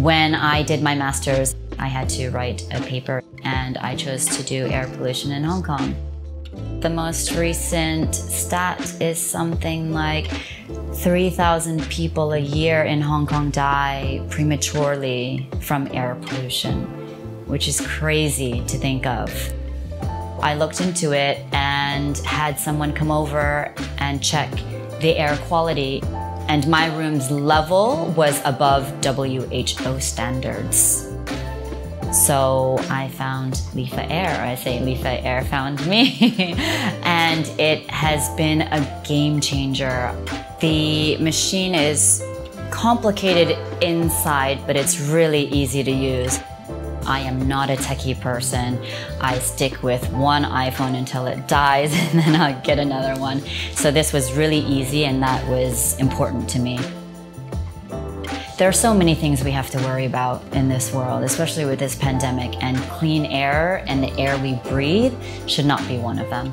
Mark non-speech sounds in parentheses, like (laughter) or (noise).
When I did my master's, I had to write a paper and I chose to do air pollution in Hong Kong. The most recent stat is something like 3,000 people a year in Hong Kong die prematurely from air pollution, which is crazy to think of. I looked into it and had someone come over and check the air quality and my room's level was above WHO standards. So I found LIFAair. I say LIFAair found me. (laughs) and it has been a game changer. The machine is complicated inside, but it's really easy to use. I am not a techie person. I stick with one iPhone until it dies (laughs) and then I'll get another one. So this was really easy and that was important to me. There are so many things we have to worry about in this world, especially with this pandemic, and clean air and the air we breathe should not be one of them.